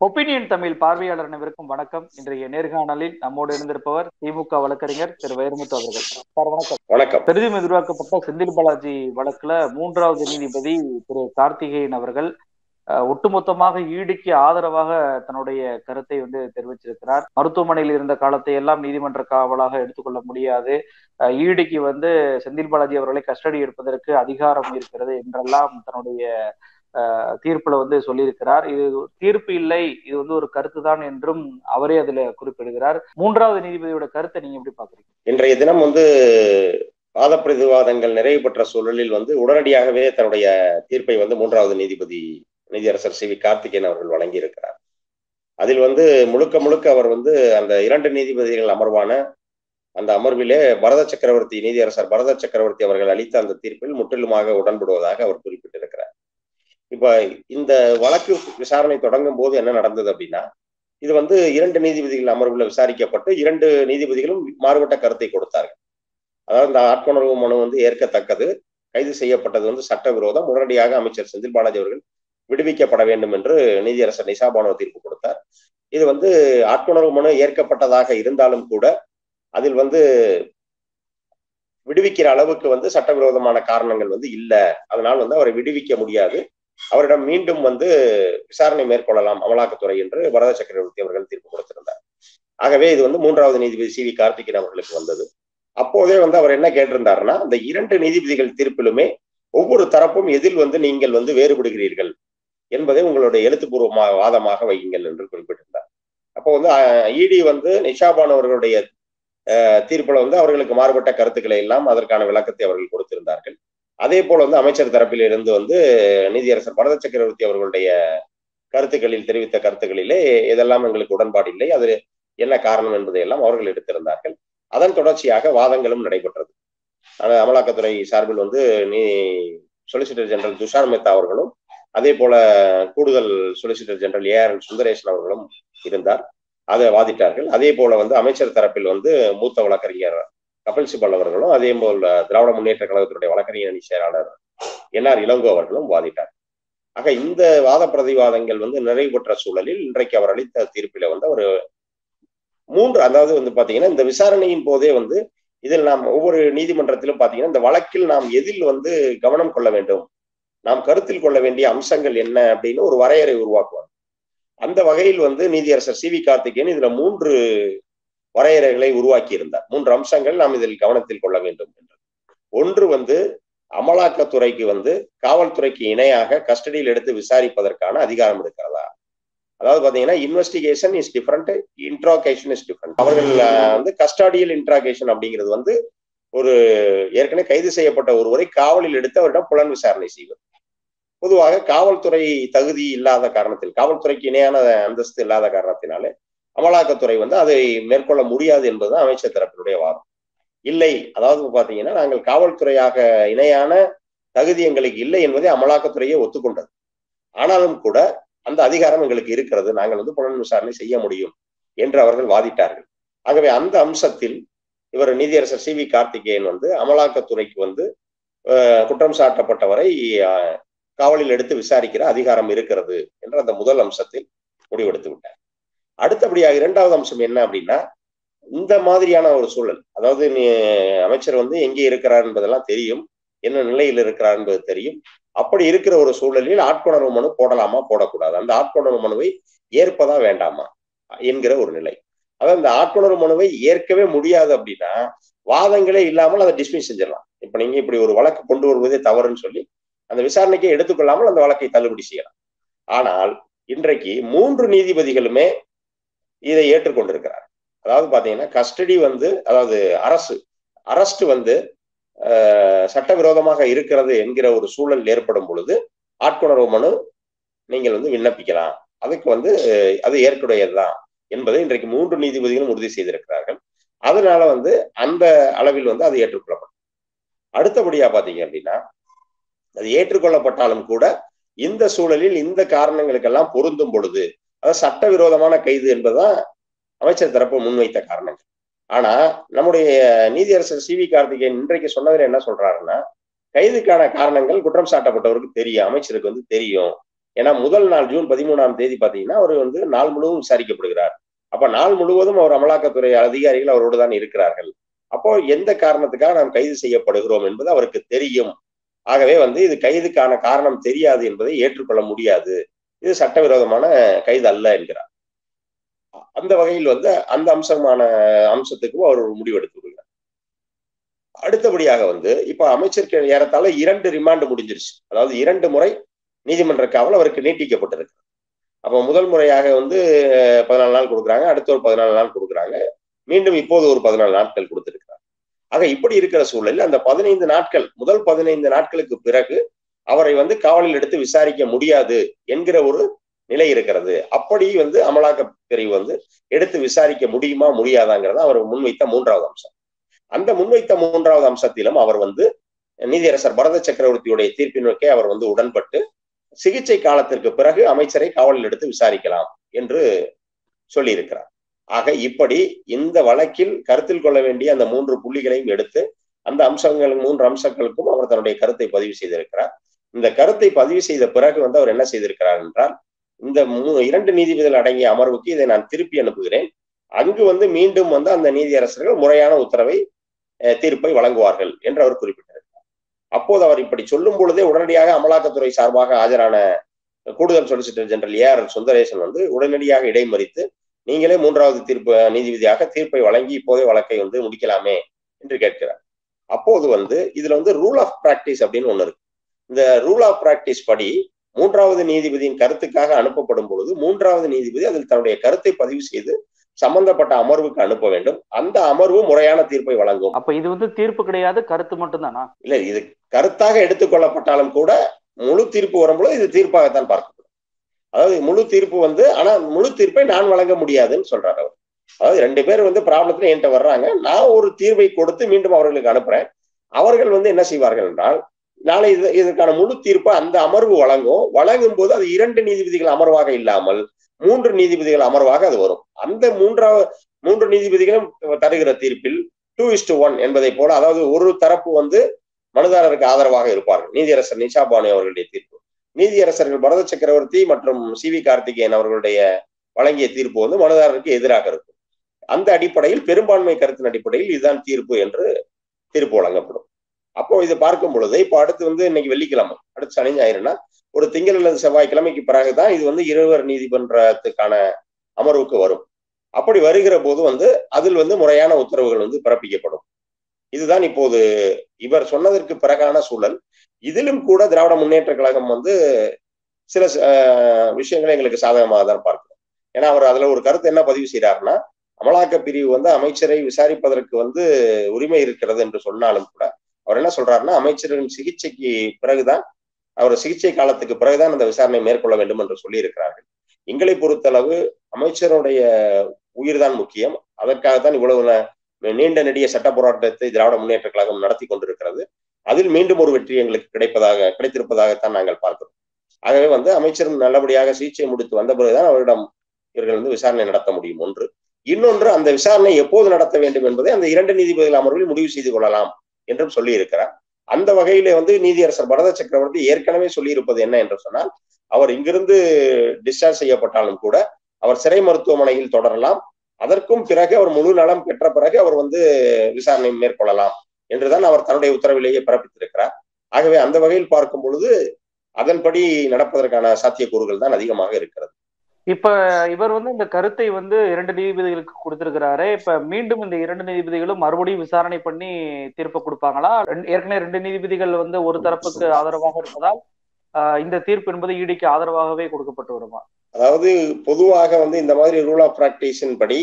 Opinion Tamil பார்வையாளர் அனைவருக்கும் வணக்கம். இன்றைய நேர்காணலில் நம்மோடு இருந்திருப்பவர் திமுக வழக்கறிஞர் திரு வைரமுத்து அவர்கள். சார் வணக்கம். வணக்கம். பெரிதும் எதிர்பார்க்கப்பட்ட செந்தில் பாலாஜி வழக்குல மூன்றாவது நீதிபதி திரு கார்த்திகேயன் அவர்கள் ஒட்டுமொத்தமாக ஈடிக்கு ஆதரவாக தன்னுடைய கருத்தை வந்து தெரிவிச்சிருக்கிறார். மருத்துவமனையில் இருந்த காலத்தை எல்லாம் நீதிமன்ற காவலாக எடுத்துக்கொள்ள முடியாது. ஈடிக்கு வந்து செந்தில் பாலாஜி அவர்களை கஸ்டடி எடுப்பதற்கு அதிகாரம் இருக்கிறது என்றெல்லாம் தன்னுடைய தீர்ப்புல வந்து சொல்லியிருக்கிறார். இது தீர்ப்பு இல்லை இது வந்து ஒரு கருத்து தான் என்றும் அவரே அதுல குறிப்பிடுகிறார். மூன்றாவது நீதிபதியோட கருத்தை நீங்க எப்படி பாக்குறீங்க இன்றைய தினம் வந்து வாத பிரதிவாதங்கள் நிறைவு பெற்ற சூழலில் வந்து உடனடியாகவே தன்னுடைய தீர்ப்பை வந்து மூன்றாவது நீதிபதி நீதியரசர் சி வி கார்த்திகேயன் அவர்கள் வழங்கியிருக்கிறார். அதில் வந்து முழுக்க முழுக்க அவர் வந்து அந்த இரண்டு நீதிபதிகள் அமர்வான அந்த அமர்விலே பரத சக்கரவர்த்தி நீதியரசர் பரத சக்கரவர்த்தி அவர்கள் அளித்த அந்த தீர்ப்பில் முற்றிலுமாக உடன்படுவதாக அவர் குறிப்பிட்டிருக்கிறார். இப்ப இந்த வழக்கு விசாரணை தொடங்கும் போது என்ன நடந்தது அப்படின்னா இது வந்து இரண்டு நீதிபதிகள் அமர்வுல விசாரிக்கப்பட்டு இரண்டு நீதிபதிகளும் மாறுபட்ட கருத்தை கொடுத்தார்கள். அதாவது இந்த ஆட்கொணர்வு மனு வந்து ஏற்கத்தக்கது கைது செய்யப்பட்டது வந்து சட்டவிரோதம் உடனடியாக அமைச்சர் செந்தில் பாலாஜி அவர்கள் விடுவிக்கப்பட வேண்டும் என்று நீதியரசர் நிசாபானோ தீர்ப்பு கொடுத்தார். இது வந்து ஆட்கொணர்வு மனு ஏற்கப்பட்டதாக இருந்தாலும் கூட அதில் வந்து விடுவிக்கிற அளவுக்கு வந்து சட்டவிரோதமான காரணங்கள் வந்து இல்லை. அதனால் வந்து அவரை விடுவிக்க முடியாது. அவரிடம் மீண்டும் வந்து விசாரணை மேற்கொள்ளலாம் அமலாக்கத்துறை என்று வரத சக்கரவர்த்தி அவர்கள் தீர்ப்பு கொடுத்திருந்தார். ஆகவே இது வந்து மூன்றாவது நீதிபதி சி வி கார்த்திகேயன் அவர்களுக்கு வந்தது. அப்போதே வந்து அவர் என்ன கேட்டிருந்தாருன்னா இந்த இரண்டு நீதிபதிகள் தீர்ப்பிலுமே ஒவ்வொரு தரப்பும் எதில் வந்து நீங்கள் வந்து வேறுபடுகிறீர்கள் என்பதை உங்களுடைய எழுத்துப்பூர்வமாக வாதமாக வையுங்கள் என்று குறிப்பிட்டிருந்தார். அப்போ வந்து இடி வந்து நிஷாபான் அவர்களுடைய தீர்ப்புல வந்து அவர்களுக்கு மாறுபட்ட கருத்துக்களை எல்லாம் அதற்கான விளக்கத்தை அவர்கள் கொடுத்திருந்தார்கள். அதே போல வந்து அமைச்சர் தரப்பில் இருந்து வந்து நீதியரசர் பரத சக்கரவர்த்தி அவர்களுடைய கருத்துக்களில் தெரிவித்த கருத்துக்களிலே இதெல்லாம் எங்களுக்கு உடன்பாடு இல்லை. அது என்ன காரணம் என்பதை எல்லாம் அவர்கள் எடுத்திருந்தார்கள். அதன் தொடர்ச்சியாக வாதங்களும் நடைபெற்றது. அமலாக்கத்துறை சார்பில் வந்து நீ சொலிசிட்டர் ஜெனரல் துஷார் மேத்தா அவர்களும் அதே போல கூடுதல் solicitor general A R Sundaresan அவர்களும் இருந்தார். அதை வாதிட்டார்கள். அதே போல வந்து அமைச்சர் தரப்பில் வந்து மூத்த வழக்கறிஞர் கபில் சிபல் அவர்களும் அதே போல் திராவிட முன்னேற்ற கழகத்தினுடைய வழக்கறிஞர் அணி செயலாளர் என்ஆர் இளங்கோ அவர்களும் வாதிட்டார். ஆக இந்த வாத பிரதிவாதங்கள் வந்து நிறைவு பெற்ற சூழலில் இன்றைக்கு அவர் அளித்த தீர்ப்பில வந்து அவர் மூன்று அதாவது வந்து பாத்தீங்கன்னா இந்த விசாரணையின் போதே வந்து இதில் நாம் ஒவ்வொரு நீதிமன்றத்திலும் பாத்தீங்கன்னா இந்த வழக்கில் நாம் எதில் வந்து கவனம் கொள்ள வேண்டும் நாம் கருத்தில் கொள்ள வேண்டிய அம்சங்கள் என்ன அப்படின்னு ஒரு வரையறை உருவாக்குவாங்க அந்த வகையில் வந்து நீதியரசர் சி வி கார்த்திகேயன் இதுல மூன்று வரையறைகளை உருவாக்கி இருந்தார் மூன்று அம்சங்கள் நாம் இதில் கவனத்தில் கொள்ள வேண்டும் என்று. ஒன்று வந்து அமலாக்கத்துறைக்கு வந்து காவல்துறைக்கு இணையாக கஸ்டடியில் எடுத்து விசாரிப்பதற்கான அதிகாரம் இருக்கிறதா? அதாவது பாத்தீங்கன்னா investigation is different interrogation is different அவர்கள் வந்து கஸ்டாடியல் இன்ட்ராகேஷன் அப்படிங்கிறது வந்து ஒரு ஏற்கனவே கைது செய்யப்பட்ட ஒருவரை காவலில் எடுத்து அவரிடம் புலன் விசாரணை செய்வது. பொதுவாக காவல்துறை தகுதி இல்லாத காரணத்தில் காவல்துறைக்கு இணையான அந்தஸ்து இல்லாத காரணத்தினாலே அமலாக்கத்துறை வந்து அதை மேற்கொள்ள முடியாது என்பது அமைச்சர் தரப்பினுடைய வாதம். இல்லை அதாவது பாத்தீங்கன்னா நாங்கள் காவல்துறையாக இணையான தகுதி எங்களுக்கு இல்லை என்பதை அமலாக்கத்துறையே ஒத்துக்கொண்டது. ஆனாலும் கூட அந்த அதிகாரம் எங்களுக்கு இருக்கிறது நாங்கள் வந்து புலன் விசாரணை செய்ய முடியும் என்று அவர்கள் வாதிட்டார்கள். ஆகவே அந்த அம்சத்தில் இவர் நீதியரசர் சி வி கார்த்திகேயன் வந்து அமலாக்கத்துறைக்கு வந்து குற்றம் சாட்டப்பட்டவரை காவலில் எடுத்து விசாரிக்கிற அதிகாரம் இருக்கிறது என்று அந்த முதல் அம்சத்தில் முடிவெடுத்து விட்டார். அடுத்தபடியாக இரண்டாவது அம்சம் என்ன அப்படின்னா இந்த மாதிரியான ஒரு சூழல் அதாவது அமைச்சர் வந்து எங்கே இருக்கிறார் என்பதெல்லாம் தெரியும் என்ன நிலையில் இருக்கிறார் என்பது தெரியும். அப்படி இருக்கிற ஒரு சூழலில் ஆட்கொணர்வு மனு போடலாமா போடக்கூடாது? அந்த ஆட்கொணர்வு மனுவை ஏற்பதா வேண்டாமா என்கிற ஒரு நிலை. அதாவது அந்த ஆட்கொணர்வு மனுவை ஏற்கவே முடியாது அப்படின்னா வாதங்களே இல்லாமல் அதை டிஸ்மிஸ் செஞ்சிடலாம். இப்ப நீங்க இப்படி ஒரு வழக்கு கொண்டு வருவதே தவறுன்னு சொல்லி அந்த விசாரணைக்கே எடுத்துக்கொள்ளாமல் அந்த வழக்கை தள்ளுபடி செய்யலாம். ஆனால் இன்றைக்கு மூன்று நீதிபதிகளுமே இதை ஏற்றுக்கொண்டிருக்கிறார். அதாவது பாத்தீங்கன்னா கஸ்டடி வந்து அதாவது அரசு அரஸ்ட் வந்து சட்டவிரோதமாக இருக்கிறது என்கிற ஒரு சூழல் ஏற்படும் பொழுது ஆட்கொணர்வு மனு நீங்கள் வந்து விண்ணப்பிக்கலாம். அதுக்கு வந்து அது ஏற்புடையதுதான் என்பதை இன்றைக்கு மூன்று நீதிபதிகளும் உறுதி செய்திருக்கிறார்கள். அதனால வந்து அந்த அளவில் வந்து அது ஏற்றுக்கொள்ளப்படும். அடுத்தபடியா பாத்தீங்க அப்படின்னா அது ஏற்றுக்கொள்ளப்பட்டாலும் கூட இந்த சூழலில் இந்த காரணங்களுக்கெல்லாம் பொருந்தும் பொழுது அதாவது சட்டவிரோதமான கைது என்பதுதான் அமைச்சர் தரப்பு முன்வைத்த காரணங்கள். ஆனா நம்முடைய நீதியரசர் சி வி கார்த்திகேயன் இன்றைக்கு சொன்னவர் என்ன சொல்றாருன்னா கைதுக்கான காரணங்கள் குற்றம் சாட்டப்பட்டவருக்கு தெரியும் அமைச்சருக்கு வந்து தெரியும். ஏன்னா முதல் நாள் ஜூன் பதிமூணாம் தேதி பாத்தீங்கன்னா அவர் வந்து நாள் முழுவதும் விசாரிக்கப்படுகிறார். அப்ப நாள் முழுவதும் அவர் அமலாக்கத்துறை அதிகாரிகள் அவரோடு தான் இருக்கிறார்கள். அப்போ எந்த காரணத்துக்காக நாம் கைது செய்யப்படுகிறோம் என்பது அவருக்கு தெரியும். ஆகவே வந்து இது கைதுக்கான காரணம் தெரியாது என்பதை ஏற்றுக்கொள்ள முடியாது. இது சட்டவிரோதமான கைது அல்ல என்கிறார். அந்த வகையில் வந்து அந்த அம்சமான அம்சத்துக்கும் அவர் ஒரு முடிவெடுத்து விடுகிறார் அடுத்தபடியாக வந்து இப்ப அமைச்சருக்கு ஏறத்தாழ இரண்டு ரிமாண்டு முடிஞ்சிருச்சு. அதாவது இரண்டு முறை நீதிமன்ற காவல் அவருக்கு நீட்டிக்கப்பட்டிருக்கு அப்போ முதல் முறையாக வந்து பதினாலு நாள் கொடுக்குறாங்க அடுத்த ஒரு பதினாலு நாள் கொடுக்குறாங்க. மீண்டும் இப்போது ஒரு பதினாலு நாட்கள் கொடுத்திருக்கிறார். ஆக இப்படி இருக்கிற சூழலில் அந்த பதினைந்து நாட்கள் முதல் பதினைந்து நாட்களுக்கு பிறகு அவரை வந்து காவலில் எடுத்து விசாரிக்க முடியாது என்கிற ஒரு நிலை இருக்கிறது. அப்படி வந்து அமலாக்க பிரிவு வந்து எடுத்து விசாரிக்க முடியுமா முடியாதாங்கிறத அவர் முன்வைத்த மூன்றாவது அம்சம். அந்த முன்வைத்த மூன்றாவது அம்சத்திலும் அவர் வந்து நீதியரசர் பரத சக்கரவர்த்தியுடைய தீர்ப்பினோக்கே அவர் வந்து உடன்பட்டு சிகிச்சை காலத்திற்கு பிறகு அமைச்சரை காவலில் எடுத்து விசாரிக்கலாம் என்று சொல்லியிருக்கிறார். ஆக இப்படி இந்த வழக்கில் கருத்தில் கொள்ள வேண்டிய அந்த மூன்று புள்ளிகளையும் எடுத்து அந்த அம்சங்கள் மூன்று அம்சங்களுக்கும் அவர் தன்னுடைய கருத்தை பதிவு செய்திருக்கிறார். இந்த கருத்தை பதிவு செய்த பிறகு வந்து அவர் என்ன செய்திருக்கிறார் என்றால் இந்த இரண்டு நீதிபதிகள் அடங்கிய அமர்வுக்கு இதை நான் திருப்பி அனுப்புகிறேன். அங்கு வந்து மீண்டும் வந்து அந்த நீதியரசர்கள் முறையான உத்தரவை தீர்ப்பை வழங்குவார்கள் என்று அவர் குறிப்பிட்டிருக்கிறார். அப்போது அவர் இப்படி சொல்லும் பொழுதே உடனடியாக அமலாக்கத்துறை சார்பாக ஆஜரான கூடுதல் solicitor general A R Sundaresan வந்து உடனடியாக இடைமறித்து நீங்களே மூன்றாவது தீர்ப்பு நீதிபதியாக தீர்ப்பை வழங்கி இப்போதே வழக்கை வந்து முடிக்கலாமே என்று கேட்கிறார். அப்போது வந்து இதுல வந்து ரூல் ஆஃப் பிராக்டிஸ் அப்படின்னு ஒண்ணு இருக்கு. இந்த ரூல் ஆஃப் பிராக்டிஸ் படி மூன்றாவது நீதிபதியின் கருத்துக்காக அனுப்பப்படும் பொழுது மூன்றாவது நீதிபதி அதில் தன்னுடைய கருத்தை பதிவு செய்து சம்பந்தப்பட்ட அமர்வுக்கு அனுப்ப வேண்டும். அந்த அமர்வு முறையான தீர்ப்பை வழங்கும். அப்ப இது வந்து தீர்ப்பு கிடையாது கருத்து மட்டும்தானா? இல்ல இது கருத்தாக எடுத்துக்கொள்ளப்பட்டாலும் கூட முழு தீர்ப்பு வரும்பொழுது இது தீர்ப்பாகத்தான் பார்க்கப்படும். அதாவது முழு தீர்ப்பு வந்து ஆனா முழு தீர்ப்பை நான் வழங்க முடியாதுன்னு சொல்றாரு அவர். அதாவது ரெண்டு பேர் வந்து ப்ராப்ளத்துல என்கிட்ட வர்றாங்க. நான் ஒரு தீர்வை கொடுத்து மீண்டும் அவர்களுக்கு அனுப்புறேன். அவர்கள் வந்து என்ன செய்வார்கள் என்றால் நாளை இதற்கான முழு தீர்ப்பை அந்த அமர்வு வழங்கும். வழங்கும் போது அது இரண்டு நீதிபதிகள் அமர்வாக இல்லாமல் மூன்று நீதிபதிகள் அமர்வாக அது வரும். அந்த மூன்றாவது மூன்று நீதிபதிகளும் தருகிற தீர்ப்பில் டூ இஸ்டு ஒன் என்பதை போல அதாவது ஒரு தரப்பு வந்து மனுதாரருக்கு ஆதரவாக இருப்பார்கள். நீதியரசர் நிஷா பானு அவர்களுடைய தீர்ப்பு. நீதியரசர்கள் பரத சக்கரவர்த்தி மற்றும் சி வி கார்த்திகேயன் அவர்களுடைய வழங்கிய தீர்ப்பு வந்து மனுதாரருக்கு எதிராக இருக்கும். அந்த அடிப்படையில் பெரும்பான்மை கருத்தின் அடிப்படையில் இதுதான் தீர்ப்பு என்று தீர்ப்பு வழங்கப்படும். அப்போ இதை பார்க்கும் பொழுது இப்போ அடுத்து வந்து இன்னைக்கு வெள்ளிக்கிழமை அடுத்து சனி ஞாயிறுனா ஒரு திங்கள் அல்லது செவ்வாய்க்கிழமைக்கு பிறகுதான் இது வந்து இருவர் நீதிமன்றத்துக்கான அமர்வுக்கு வரும். அப்படி வருகிற போது வந்து அதில் வந்து முறையான உத்தரவுகள் வந்து பிறப்பிக்கப்படும். இதுதான் இப்போது இவர் சொன்னதற்கு பிறகான சூழல். இதிலும் கூட திராவிட முன்னேற்ற கழகம் வந்து சில விஷயங்களை எங்களுக்கு சாதகமாக தான் பார்க்கிறோம். ஏன்னா அவர் அதுல ஒரு கருத்து என்ன பதிவு செய்யறாருன்னா அமலாக்க பிரிவு வந்து அமைச்சரை விசாரிப்பதற்கு வந்து உரிமை இருக்கிறது என்று சொன்னாலும் கூட அவர் என்ன சொல்றாருன்னா அமைச்சரின் சிகிச்சைக்கு பிறகுதான் அவர் சிகிச்சை காலத்துக்கு பிறகுதான் அந்த விசாரணை மேற்கொள்ள வேண்டும் என்று சொல்லி இருக்கிறார்கள் எங்களை பொறுத்தளவு அமைச்சருடைய உயிர் தான் முக்கியம். அதற்காகத்தான் இவ்வளவு நீண்ட நெடிய சட்ட போராட்டத்தை திராவிட முன்னேற்ற கழகம் நடத்தி கொண்டிருக்கிறது. அதில் மீண்டும் ஒரு வெற்றி எங்களுக்கு கிடைப்பதாக கிடைத்திருப்பதாகத்தான் நாங்கள் பார்க்கிறோம். ஆகவே வந்து அமைச்சரும் நல்லபடியாக சிகிச்சை முடித்து வந்த பிறகுதான் அவரிடம் இவர்கள் வந்து விசாரணை நடத்த முடியும் ஒன்று. இன்னொன்று அந்த விசாரணை எப்போது நடத்த வேண்டும் என்பதை அந்த இரண்டு நீதிபதிகள் அமர்வில் முடிவு செய்து கொள்ளலாம். என்றும் சொல்லியிருக்கிறார். அந்த வகையிலே வந்து நீதியரசர் பரத சக்கரவர்த்தி ஏற்கனவே சொல்லியிருப்பது என்ன என்று சொன்னால் அவர் இங்கிருந்து டிஸ்சார்ஜ் செய்யப்பட்டாலும் கூட அவர் சிறை மருத்துவமனையில் தொடரலாம். அதற்கும் பிறகு அவர் முழு நலம் பெற்ற பிறகு அவர் வந்து விசாரணை மேற்கொள்ளலாம் என்றுதான் அவர் தன்னுடைய உத்தரவிலேயே பிறப்பித்திருக்கிறார். ஆகவே அந்த வகையில் பார்க்கும் பொழுது அதன்படி நடப்பதற்கான சாத்தியக்கூறுகள் தான் அதிகமாக இருக்கிறது. இப்ப இவர் வந்து இந்த கருத்தை வந்து இரண்டு நீதிபதிகளுக்கு கொடுத்திருக்கிறாரு. இப்ப மீண்டும் இந்த இரண்டு நீதிபதிகளும் மறுபடியும் விசாரணை பண்ணி தீர்ப்பு கொடுப்பாங்களா? ஏற்கனவே ரெண்டு நீதிபதிகள் வந்து ஒரு தரப்புக்கு ஆதரவாக இருப்பதால் இந்த தீர்ப்பு என்பது ஈடிக்கு ஆதரவாகவே கொடுக்கப்பட்டு வருமா? அதாவது பொதுவாக வந்து இந்த மாதிரி ரூல் ஆஃப் பிராக்டிஸின் படி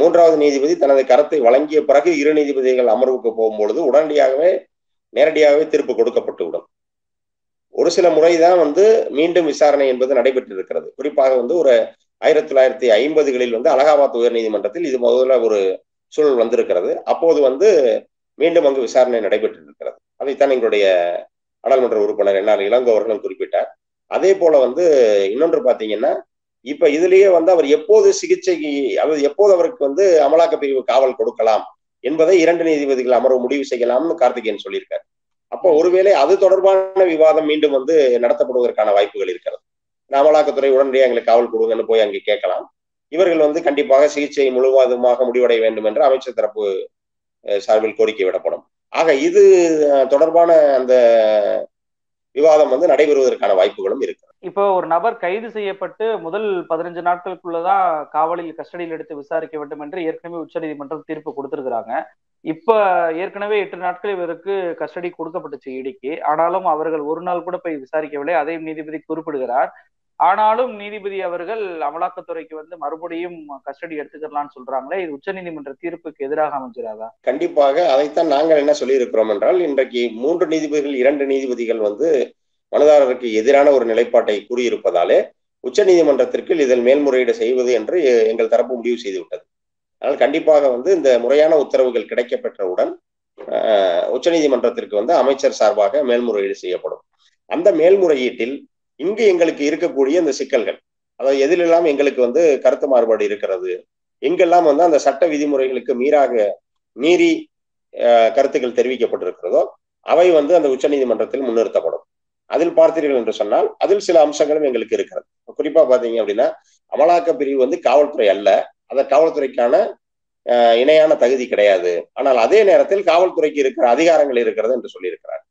மூன்றாவது நீதிபதி தனது கருத்தை வழங்கிய பிறகு இரு நீதிபதிகள் அமர்வுக்கு போகும்பொழுது உடனடியாகவே நேரடியாகவே தீர்ப்பு கொடுக்கப்பட்டு விடும் ஒரு சில முறைதான் வந்து மீண்டும் விசாரணை என்பது நடைபெற்றிருக்கிறது. குறிப்பாக வந்து ஒரு ஆயிரத்தி தொள்ளாயிரத்தி ஐம்பதுகளில் வந்து அலகாபாத் உயர் நீதிமன்றத்தில் இது முதல்ல ஒரு சூழல் வந்திருக்கிறது. அப்போது வந்து மீண்டும் அங்கு விசாரணை நடைபெற்று இருக்கிறது அதைத்தான் எங்களுடைய நாடாளுமன்ற உறுப்பினர் என்ஆர் இளங்கோ அவர்களும் குறிப்பிட்டார். அதே போல வந்து இன்னொன்று பாத்தீங்கன்னா இப்ப இதுலயே வந்து அவர் எப்போது சிகிச்சைக்கு அதாவது எப்போது அவருக்கு வந்து அமலாக்க பிரிவு காவல் கொடுக்கலாம் என்பதை இரண்டு நீதிபதிகள் அமர்வு முடிவு செய்யலாம்னு கார்த்திகேயன் சொல்லியிருக்காரு. அப்போ ஒருவேளை அது தொடர்பான விவாதம் மீண்டும் வந்து நடத்தப்படுவதற்கான வாய்ப்புகள் இருக்கிறது. அமலாக்கத்துறை உடனடியாக எங்களுக்கு காவல் கொடுங்கன்னு போய் அங்கே கேட்கலாம். இவர்கள் வந்து கண்டிப்பாக சிகிச்சை முழுவதுமாக முடிவடைய வேண்டும் என்று அமைச்சர் தரப்பு சார்பில் கோரிக்கை விடப்படும். ஆக இது தொடர்பான அந்த விவாதம் வந்து நடைபெறுவதற்கான வாய்ப்புகளும் இருக்கு இப்போ ஒரு நபர் கைது செய்யப்பட்டு முதல் பதினஞ்சு நாட்களுக்குள்ளதான் காவலில் கஸ்டடியில் எடுத்து விசாரிக்க வேண்டும் என்று ஏற்கனவே உச்சநீதிமன்றம் தீர்ப்பு கொடுத்திருக்கிறாங்க. இப்ப ஏற்கனவே எட்டு நாட்கள் இவருக்கு கஸ்டடி கொடுக்கப்பட்டுச்சு இடிக்கு. ஆனாலும் அவர்கள் ஒரு நாள் கூட போய் விசாரிக்கவில்லை. அதையும் நீதிபதி குறிப்பிடுகிறார். ஆனாலும் நீதிபதி அவர்கள் அமலாக்கத்துறைக்கு வந்து மறுபடியும் கஸ்டடி எடுத்துக்கலாம்னு சொல்றாங்களே. இது உச்சநீதிமன்ற தீர்ப்புக்கு எதிராக அமைஞ்சிராதா? கண்டிப்பாக அதைத்தான் நாங்கள் என்ன சொல்லியிருக்கிறோம் என்றால் இன்றைக்கு மூன்று நீதிபதிகள் இரண்டு நீதிபதிகள் வந்து மனுதாரருக்கு எதிரான ஒரு நிலைப்பாட்டை கூறியிருப்பதாலே உச்ச நீதிமன்றத்திற்கு இதில் மேல்முறையீடு செய்வது என்று எங்கள் தரப்பு முடிவு செய்துவிட்டது. அதனால் கண்டிப்பாக வந்து இந்த முறையான உத்தரவுகள் கிடைக்கப்பெற்றவுடன் உச்சநீதிமன்றத்திற்கு வந்து அமைச்சர் சார்பாக மேல்முறையீடு செய்யப்படும். அந்த மேல்முறையீட்டில் இங்கு எங்களுக்கு இருக்கக்கூடிய இந்த சிக்கல்கள் அதாவது எதிலெல்லாம் எங்களுக்கு வந்து கருத்து மாறுபாடு இருக்கிறது எங்கெல்லாம் வந்து அந்த சட்ட விதிமுறைகளுக்கு மீறாக மீறி கருத்துக்கள் தெரிவிக்கப்பட்டிருக்கிறதோ அவை வந்து அந்த உச்சநீதிமன்றத்தில் முன்னிறுத்தப்படும். அதில் பார்த்தீர்கள் என்று சொன்னால் அதில் சில அம்சங்களும் எங்களுக்கு இருக்கிறது. குறிப்பா பாத்தீங்க அப்படின்னா அமலாக்க பிரிவு வந்து காவல்துறை அல்ல. அந்த காவல்துறைக்கான இணையான தகுதி கிடையாது. ஆனால் அதே நேரத்தில் காவல்துறைக்கு இருக்கிற அதிகாரங்கள் இருக்கிறது என்று சொல்லியிருக்கிறார்.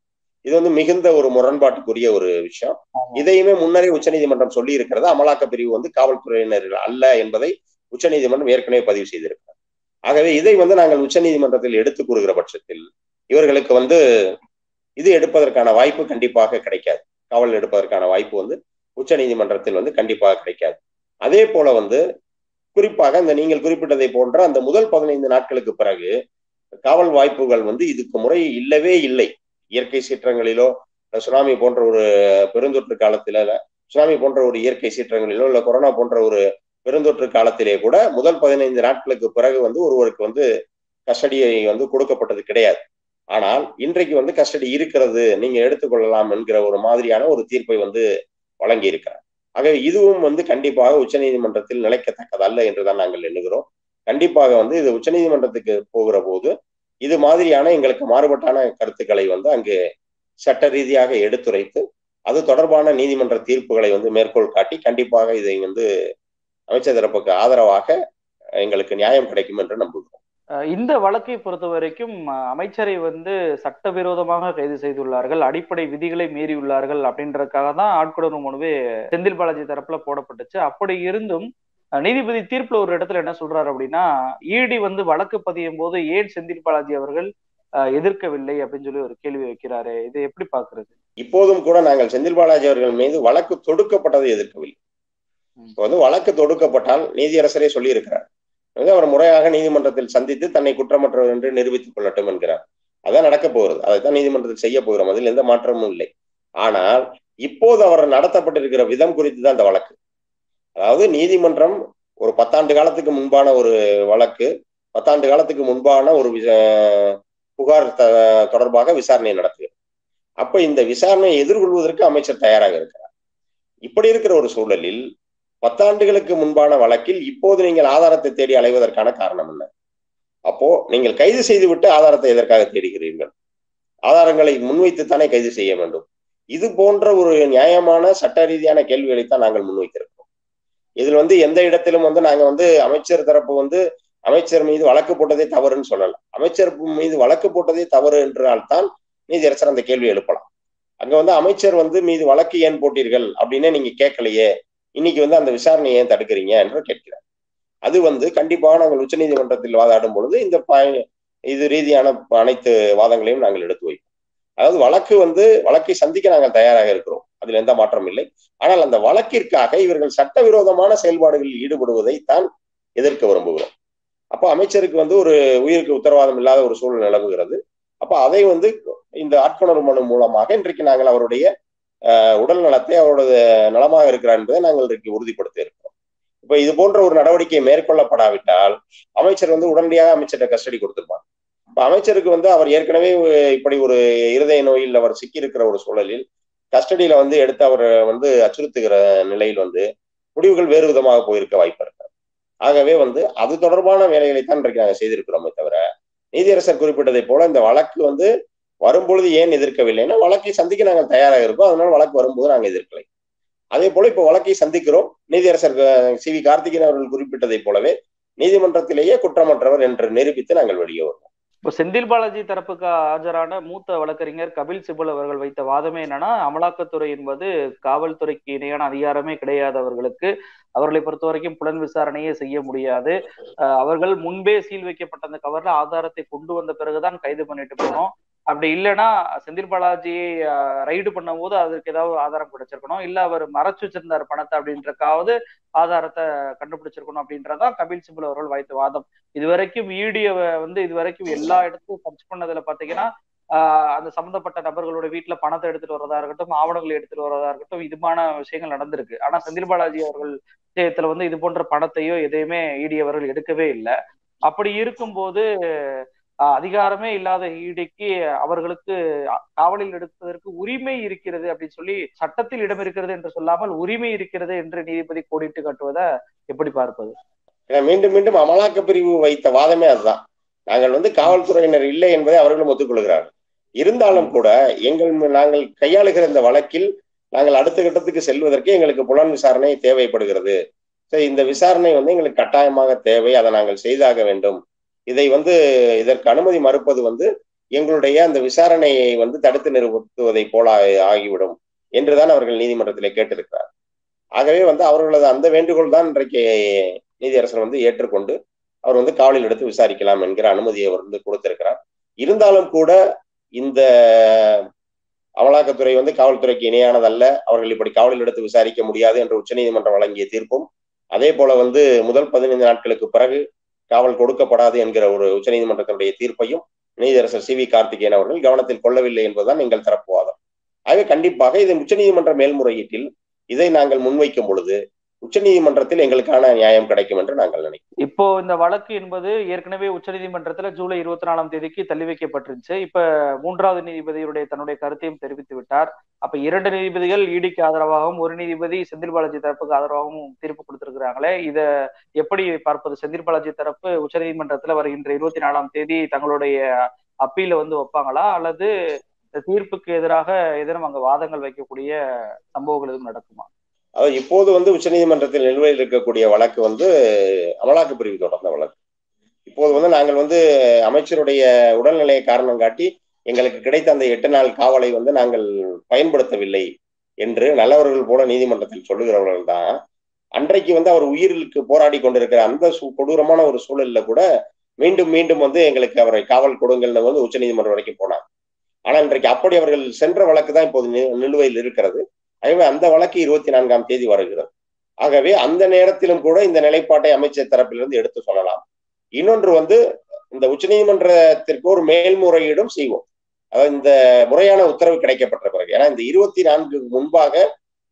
இது வந்து மிகுந்த ஒரு முரண்பாட்டுக்குரிய ஒரு விஷயம். இதையுமே முன்னரே உச்சநீதிமன்றம் சொல்லி இருக்கிறது அமலாக்க பிரிவு வந்து காவல்துறையினர்கள் அல்ல என்பதை உச்சநீதிமன்றம் ஏற்கனவே பதிவு செய்திருக்கிறார் ஆகவே இதை வந்து நாங்கள் உச்சநீதிமன்றத்தில் எடுத்து கூறுகிற பட்சத்தில் இவர்களுக்கு வந்து இது எடுப்பதற்கான வாய்ப்பு கண்டிப்பாக கிடைக்காது. காவல் எடுப்பதற்கான வாய்ப்பு வந்து உச்ச நீதிமன்றத்தில் வந்து கண்டிப்பாக கிடைக்காது. அதே போல வந்து குறிப்பாக இந்த நீங்கள் குறிப்பிட்டதை போன்ற அந்த முதல் பதினைந்து நாட்களுக்கு பிறகு காவல் வாய்ப்புகள் வந்து இதுக்கு முறை இல்லவே இல்லை. இயற்கை சீற்றங்களிலோ சுனாமி போன்ற ஒரு பெருந்தொற்று காலத்தில சுனாமி போன்ற ஒரு இயற்கை சீற்றங்களிலோ இல்ல கொரோனா போன்ற ஒரு பெருந்தொற்று காலத்திலே கூட முதல் பதினைந்து நாட்களுக்கு பிறகு வந்து ஒருவருக்கு வந்து கஸ்டடியை வந்து கொடுக்கப்பட்டது கிடையாது. ஆனால் இன்றைக்கு வந்து கஸ்டடி இருக்கிறது நீங்க எடுத்துக்கொள்ளலாம் என்கிற ஒரு மாதிரியான ஒரு தீர்ப்பை வந்து வழங்கி இருக்கிறார் ஆகவே இதுவும் வந்து கண்டிப்பாக உச்சநீதிமன்றத்தில் நிலைக்கத்தக்கதல்ல என்றுதான் நாங்கள் எண்ணுகிறோம். கண்டிப்பாக வந்து இது உச்சநீதிமன்றத்துக்கு போகிற போது இது மாதிரியான எங்களுக்கு மாறுபட்டான கருத்துக்களை வந்து அங்கு சட்ட ரீதியாக எடுத்துரைத்து அது தொடர்பான நீதிமன்ற தீர்ப்புகளை வந்து மேற்கோள் காட்டி கண்டிப்பாக இதை வந்து அமைச்சர் தரப்புக்கு ஆதரவாக எங்களுக்கு நியாயம் கிடைக்கும் என்று நம்புகிறோம். இந்த வழக்கை பொறுத்த வரைக்கும் அமைச்சரை வந்து சட்டவிரோதமாக கைது செய்துள்ளார்கள் அடிப்படை விதிகளை மீறியுள்ளார்கள் அப்படின்றதுக்காக தான் ஆட்கொணர்வு மனுவே செந்தில் பாலாஜி தரப்புல போடப்பட்டுச்சு. அப்படி இருந்தும் நீதிபதி தீர்ப்புல ஒரு இடத்துல என்ன சொல்றாரு அப்படின்னா ஈடி வந்து வழக்கு பதியும் போது ஏன் செந்தில் பாலாஜி அவர்கள் எதிர்க்கவில்லை அப்படின்னு சொல்லி ஒரு கேள்வி வைக்கிறாரு இதை எப்படி பாக்குறது இப்போதும் கூட நாங்கள் செந்தில் பாலாஜி அவர்கள் மீது வழக்கு தொடுக்கப்பட்டதை எதிர்க்கவில்லை. இப்போ வந்து வழக்கு தொடுக்கப்பட்டால் நீதியரசரே சொல்லி இருக்கிறார் அவர் முறையாக நீதிமன்றத்தில் சந்தித்து தன்னை குற்றமற்றவர் என்று நிரூபித்துக் கொள்ளட்டும் என்கிறார். அதான் நடக்க போகிறது. அதைத்தான் நீதிமன்றத்தில் செய்ய போகிறோம். அதில் எந்த மாற்றமும் இல்லை. ஆனால் இப்போது அவர் நடத்தப்பட்டிருக்கிற விதம் குறித்து தான் அந்த வழக்கு. அதாவது நீதிமன்றம் ஒரு பத்தாண்டு காலத்துக்கு முன்பான ஒரு வழக்கு பத்தாண்டு காலத்துக்கு முன்பான ஒரு புகார் தொடர்பாக விசாரணை நடத்துகிறது அப்ப இந்த விசாரணையை எதிர்கொள்வதற்கு அமைச்சர் தயாராக இருக்கிறார். இப்படி இருக்கிற ஒரு சூழலில் பத்தாண்டுகளுக்கு முன்பான வழக்கில் இப்போது நீங்கள் ஆதாரத்தை தேடி அலைவதற்கான காரணம் என்ன? அப்போ நீங்கள் கைது செய்துவிட்டு ஆதாரத்தை எதற்காக தேடுகிறீர்கள்? ஆதாரங்களை முன்வைத்துத்தானே கைது செய்ய வேண்டும். இது போன்ற ஒரு நியாயமான சட்ட ரீதியான கேள்விகளைத்தான் நாங்கள் முன்வைத்திருக்கிறோம். இதில் வந்து எந்த இடத்திலும் வந்து நாங்க வந்து அமைச்சர் தரப்பு வந்து அமைச்சர் மீது வழக்கு போட்டதே தவறுன்னு சொல்லலாம் அமைச்சர் மீது வழக்கு போட்டதே தவறு என்றால் தான் நீதியரசர் அந்த கேள்வி எழுப்பலாம். அங்க வந்து அமைச்சர் வந்து மீது வழக்கு ஏன் போட்டீர்கள் அப்படின்னு நீங்க கேட்கலையே இன்னைக்கு வந்து அந்த விசாரணையை ஏன் தடுக்கிறீங்க என்று கேட்கிறார். அது வந்து கண்டிப்பாக நாங்கள் உச்சநீதிமன்றத்தில் வாதாடும் பொழுது இந்த இது ரீதியான அனைத்து வாதங்களையும் நாங்கள் எடுத்து வைப்போம். அதாவது வழக்கு வந்து வழக்கை சந்திக்க நாங்கள் தயாராக இருக்கிறோம். அதில் எந்த மாற்றம் இல்லை. ஆனால் அந்த வழக்கிற்காக இவர்கள் சட்டவிரோதமான செயல்பாடுகளில் ஈடுபடுவதை தான் எதிர்க்க விரும்புகிறோம். அப்போ அமைச்சருக்கு வந்து ஒரு உயிருக்கு உத்தரவாதம் இல்லாத ஒரு சூழல் நிலவுகிறது. அப்போ அதை வந்து இந்த ஆட்கொணர்வு மனு மூலமாக இன்றைக்கு நாங்கள் அவருடைய உடல் நலத்தை அவரோட நலமாக இருக்கிறார் என்பதை நாங்கள் இன்றைக்கு உறுதிப்படுத்தி இருக்கிறோம். இப்ப இது போன்ற ஒரு நடவடிக்கை மேற்கொள்ளப்படாவிட்டால் அமைச்சர் வந்து உடனடியாக அமைச்சர்கிட்ட கஸ்டடி கொடுத்திருப்பார். இப்ப அமைச்சருக்கு வந்து அவர் ஏற்கனவே இப்படி ஒரு இருதய நோயில் அவர் சிக்கி இருக்கிற ஒரு சூழலில் கஸ்டடியில வந்து எடுத்து அவர் வந்து அச்சுறுத்துகிற நிலையில் வந்து முடிவுகள் வேறு விதமாக போயிருக்க வாய்ப்பு இருக்கு. ஆகவே வந்து அது தொடர்பான வேலைகளை தான் இன்றைக்கு நாங்கள் செய்திருக்கிறோமே தவிர நீதியரசர் குறிப்பிட்டதை போல இந்த வழக்கு வந்து வரும்பொழுது ஏன் எதிர்க்கவில்லைன்னா வழக்கை சந்திக்க நாங்கள் தயாராக இருக்கோம். அதனால வழக்கு வரும்போது நாங்கள் எதிர்க்கலை. அதே போல இப்ப வழக்கை சந்திக்கிறோம். நீதியரசர் சி வி கார்த்திகேயன் அவர்கள் குறிப்பிட்டதை போலவே நீதிமன்றத்திலேயே குற்றமற்றவர் என்று நிரூபித்து நாங்கள் வெளியே வருவோம். இப்போ செந்தில் பாலாஜி தரப்புக்கு ஆஜரான மூத்த வழக்கறிஞர் கபில் சிபல் அவர்கள் வைத்த வாதமே என்னன்னா அமலாக்கத்துறை என்பது காவல்துறைக்கு இணையான அதிகாரமே கிடையாதவர்களுக்கு அவர்களை பொறுத்த வரைக்கும் புலன் விசாரணையே செய்ய முடியாது. அவர்கள் முன்பே சீல் வைக்கப்பட்ட அந்த கவர்ல ஆதாரத்தை கொண்டு வந்த பிறகுதான் கைது பண்ணிட்டு போனோம். அப்படி இல்லைன்னா செந்தில் பாலாஜி ரைடு பண்ணும் போது ஏதாவது ஆதாரம் கிடைச்சிருக்கணும். இல்ல அவர் மறைச்சு வச்சிருந்தார் பணத்தை அப்படின்றக்காவது ஆதாரத்தை கண்டுபிடிச்சிருக்கணும் அப்படின்றதான் கபில் சிபல் அவர்கள் வைத்த வாதம். இதுவரைக்கும் ஈடிய வந்து இதுவரைக்கும் எல்லா இடத்துக்கும் சர்ச் பண்ணதுல பாத்தீங்கன்னா அந்த சம்பந்தப்பட்ட நபர்களோட வீட்டுல பணத்தை எடுத்துட்டு வரதா இருக்கட்டும் ஆவணங்களை எடுத்துட்டு வரதா இருக்கட்டும் இதுமான விஷயங்கள் நடந்திருக்கு. ஆனா செந்தில் பாலாஜி அவர்கள் விஷயத்துல வந்து இது போன்ற பணத்தையோ எதையுமே ஈடி அவர்கள் எடுக்கவே இல்லை. அப்படி இருக்கும்போது அதிகாரமே இல்லாத ஈடிக்கு அவர்களுக்கு காவலில் எடுப்பதற்கு உரிமை இருக்கிறது அப்படின்னு சொல்லி சட்டத்தில் இடம் இருக்கிறது என்று சொல்லாமல் உரிமை இருக்கிறது என்று நீதிபதி கோடிட்டு காட்டுவதை எப்படி பார்ப்பது? மீண்டும் மீண்டும் அமலாக்க பிரிவு வைத்த வாதமே அதுதான். நாங்கள் வந்து காவல்துறையினர் இல்லை என்பதை அவர்களும் ஒத்துக்கொள்கிறார்கள். இருந்தாலும் கூட எங்கள் நாங்கள் கையாளுகிற இந்த வழக்கில் நாங்கள் அடுத்த கட்டத்துக்கு செல்வதற்கு எங்களுக்கு புலன் விசாரணை தேவைப்படுகிறது. இந்த விசாரணை வந்து எங்களுக்கு கட்டாயமாக தேவை. அதை நாங்கள் செய்தாக வேண்டும். இதை வந்து இதற்கு அனுமதி மறுப்பது வந்து எங்களுடைய அந்த விசாரணையை வந்து தடுத்து நிறுத்துவதை போல ஆகிவிடும் என்றுதான் அவர்கள் நீதிமன்றத்திலே கேட்டிருக்கிறார். ஆகவே வந்து அவர்களது அந்த வேண்டுகோள் தான் இன்றைக்கு நீதியரசர் வந்து ஏற்றுக்கொண்டு அவர் வந்து காவலில் எடுத்து விசாரிக்கலாம் என்கிற அனுமதியை அவர் வந்து கொடுத்திருக்கிறார். இருந்தாலும் கூட இந்த அமலாக்கத்துறை வந்து காவல்துறைக்கு இணையானதல்ல. அவர்கள் இப்படி காவலில் எடுத்து விசாரிக்க முடியாது என்று உச்சநீதிமன்றம் வழங்கிய தீர்ப்பும் அதே போல வந்து முதல் பதினைந்து நாட்களுக்கு பிறகு காவல் கொடுக்கப்படாது என்கிற ஒரு உச்சநீதிமன்றத்தினுடைய தீர்ப்பையும் நீதியரசர் சி வி கார்த்திகேயன் அவர்கள் கவனத்தில் கொள்ளவில்லை என்பதுதான் எங்கள் தரப்பு வாதம். ஆகவே கண்டிப்பாக இது உச்சநீதிமன்ற மேல்முறையீட்டில் இதை நாங்கள் முன்வைக்கும் பொழுது உச்சநீதிமன்றத்தில் எங்களுக்கான நியாயம் கிடைக்கும் என்று நாங்கள் நினைக்கிறோம். இப்போ இந்த வழக்கு என்பது ஏற்கனவே உச்சநீதிமன்றத்துல ஜூலை இருபத்தி நாலாம் தேதிக்கு தள்ளி வைக்கப்பட்டிருந்துச்சு. இப்ப மூன்றாவது நீதிபதியுடைய தன்னுடைய கருத்தையும் தெரிவித்து விட்டார். அப்ப இரண்டு நீதிபதிகள் இடிக்கு ஆதரவாகவும் ஒரு நீதிபதி செந்தில் பாலாஜி தரப்புக்கு ஆதரவாகவும் தீர்ப்பு கொடுத்திருக்கிறாங்களே இத எப்படி பார்ப்பது? செந்தில் பாலாஜி தரப்பு உச்சநீதிமன்றத்துல வருகின்ற இருபத்தி நாலாம் தேதி தங்களுடைய அப்பீல வந்து வைப்பாங்களா? அல்லது தீர்ப்புக்கு எதிராக எதிரும் அங்க வாதங்கள் வைக்கக்கூடிய சம்பவங்கள் எதுவும் நடக்குமா? அதாவது இப்போது வந்து உச்சநீதிமன்றத்தில் நிலுவையில் இருக்கக்கூடிய வழக்கு வந்து அமலாக்க பிரிவு தொடர்ந்த வழக்கு. இப்போது வந்து நாங்கள் வந்து அமைச்சருடைய உடல்நிலையை காரணம் காட்டி எங்களுக்கு கிடைத்த அந்த எட்டு நாள் காவலை வந்து நாங்கள் பயன்படுத்தவில்லை என்று நல்லவர்கள் போல நீதிமன்றத்தில் சொல்லுகிறவர்கள் தான். அன்றைக்கு வந்து அவர் உயிருக்கு போராடி கொண்டிருக்கிற அந்த கொடூரமான ஒரு சூழல்ல கூட மீண்டும் மீண்டும் வந்து எங்களுக்கு அவரை காவல் கொடுங்கள்னு வந்து உச்சநீதிமன்றம் வரைக்கும் போனாங்க. ஆனால் இன்றைக்கு அப்படி அவர்கள் சென்ற வழக்கு தான் இப்போது நிலுவையில் இருக்கிறது. ஆகவே அந்த வழக்கு இருபத்தி நான்காம் தேதி வருகிறது. ஆகவே அந்த நேரத்திலும் கூட இந்த நிலைப்பாட்டை அமைச்சர் தரப்பிலிருந்து எடுத்து சொல்லலாம். இன்னொன்று வந்து இந்த உச்சநீதிமன்றத்திற்கு ஒரு மேல்முறையீடும் செய்வோம். அதாவது இந்த முறையான உத்தரவு கிடைக்கப்பட்ட பிறகு. ஏன்னா இந்த இருபத்தி நான்கு முன்பாக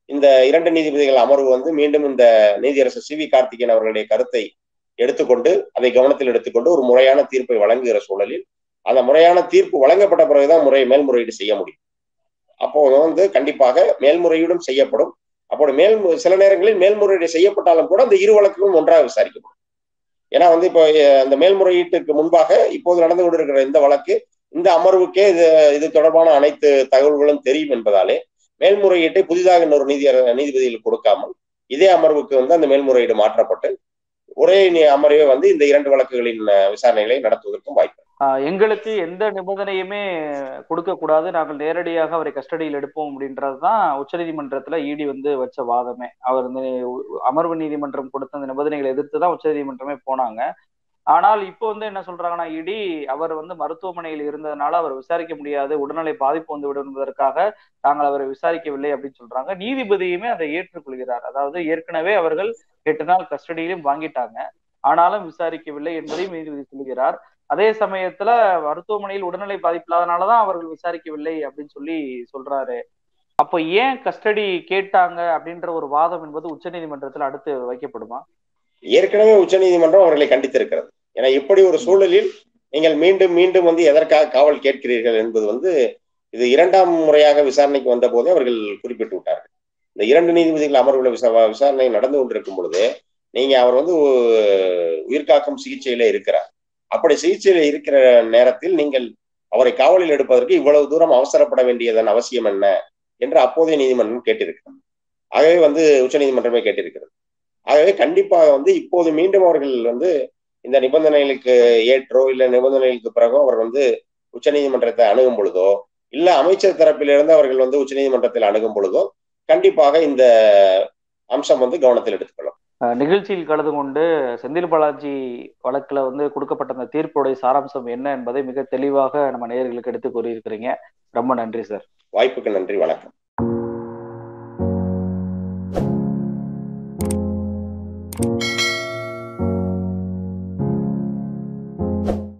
இந்த இரண்டு நீதிபதிகள் அமர்வு வந்து மீண்டும் இந்த நீதியரசர் சி வி கார்த்திகேயன் அவர்களுடைய கருத்தை எடுத்துக்கொண்டு அதை கவனத்தில் எடுத்துக்கொண்டு ஒரு முறையான தீர்ப்பை வழங்குகிற சூழலில் அந்த முறையான தீர்ப்பு வழங்கப்பட்ட பிறகுதான் முறை மேல்முறையீடு செய்ய முடியும். அப்போ வந்து கண்டிப்பாக மேல்முறையீடும் செய்யப்படும். அப்போ மேல் சில நேரங்களில் மேல்முறையீடு செய்யப்பட்டாலும் கூட அந்த இரு வழக்குகளும் ஒன்றாக விசாரிக்கப்படும். ஏன்னா வந்து இப்போ அந்த மேல்முறையீட்டுக்கு முன்பாக இப்போது நடந்து கொண்டிருக்கிற இந்த வழக்கு இந்த அமர்வுக்கே இது இது தொடர்பான அனைத்து தகவல்களும் தெரியும் என்பதாலே மேல்முறையீட்டை புதிதாக இன்னொரு நீதி நீதிபதியில் கொடுக்காமல் இதே அமர்வுக்கு வந்து அந்த மேல்முறையீடு மாற்றப்பட்டு ஒரே அமர்வே வந்து இந்த இரண்டு வழக்குகளின் விசாரணைகளை நடத்துவதற்கும் வாய்ப்பு. எங்களுக்கு எந்த நிபந்தனையுமே கொடுக்க கூடாது. நாங்கள் நேரடியாக அவரை கஸ்டடியில் எடுப்போம் அப்படின்றதுதான் உச்சநீதிமன்றத்துல இடி வந்து வச்ச வாதமே. அவர் அமர்வு நீதிமன்றம் கொடுத்த அந்த நிபந்தனைகளை எதிர்த்து தான் உச்சநீதிமன்றமே போனாங்க. ஆனால் இப்போ வந்து என்ன சொல்றாங்கன்னா இடி அவர் வந்து மருத்துவமனையில் இருந்ததுனால அவர் விசாரிக்க முடியாது. உடல்நிலை பாதிப்பு வந்து என்பதற்காக நாங்கள் அவரை விசாரிக்கவில்லை அப்படின்னு சொல்றாங்க. நீதிபதியுமே அதை ஏற்றுக்கொள்கிறார். அதாவது ஏற்கனவே அவர்கள் எட்டு நாள் கஸ்டடியிலும் வாங்கிட்டாங்க. ஆனாலும் விசாரிக்கவில்லை என்பதையும் நீதிபதி சொல்லுகிறார். அதே சமயத்துல மருத்துவமனையில் உடல்நிலை பாதிப்பு இல்லாதனாலதான் அவர்கள் விசாரிக்கவில்லை அப்படின்னு சொல்லி சொல்றாரு. அப்போ ஏன் கஸ்டடி கேட்டாங்க அப்படின்ற ஒரு வாதம் என்பது உச்சநீதிமன்றத்தில் அடுத்து வைக்கப்படுமா? ஏற்கனவே உச்சநீதிமன்றம் அவர்களை கண்டித்திருக்கிறது. ஏன்னா இப்படி ஒரு சூழலில் நீங்கள் மீண்டும் மீண்டும் வந்து எதற்காக காவல் கேட்கிறீர்கள் என்பது வந்து இது இரண்டாம் முறையாக விசாரணைக்கு வந்த போதே அவர்கள் குறிப்பிட்டு விட்டார்கள். இந்த இரண்டு நீதிபதிகள் அமர்வுல விசா விசாரணை நடந்து கொண்டிருக்கும் பொழுது நீங்க அவர் வந்து உயிர்காக்கும் சிகிச்சையில இருக்கிறார். அப்படி சிகிச்சையில இருக்கிற நேரத்தில் நீங்கள் அவரை காவலில் எடுப்பதற்கு இவ்வளவு தூரம் அவசரப்பட வேண்டியதன் அவசியம் என்ன என்று அப்போதைய நீதிமன்றம் கேட்டிருக்கிறது. ஆகவே வந்து உச்சநீதிமன்றமே கேட்டிருக்கிறது. ஆகவே கண்டிப்பாக வந்து இப்போது மீண்டும் அவர்கள் வந்து இந்த நிபந்தனைகளுக்கு ஏற்றோ இல்ல நிபந்தனைகளுக்கு பிறகோ அவர் வந்து உச்ச நீதிமன்றத்தை அணுகும் பொழுதோ இல்ல அமைச்சர் தரப்பிலிருந்து அவர்கள் வந்து உச்சநீதிமன்றத்தில் அணுகும் பொழுதோ கண்டிப்பாக இந்த அம்சம் வந்து கவனத்தில் எடுத்துக்கொள்ளும் நிகழ்ச்சியில் கலந்து கொண்டு செந்தில் பாலாஜி வழக்குல வந்து கொடுக்கப்பட்ட அந்த தீர்ப்புடைய சாராம்சம் என்ன என்பதை மிக தெளிவாக நம்ம நேயர்களுக்கு எடுத்து கூறியிருக்கிறீங்க. ரொம்ப நன்றி சார். வாய்ப்புக்கு நன்றி வணக்கம்.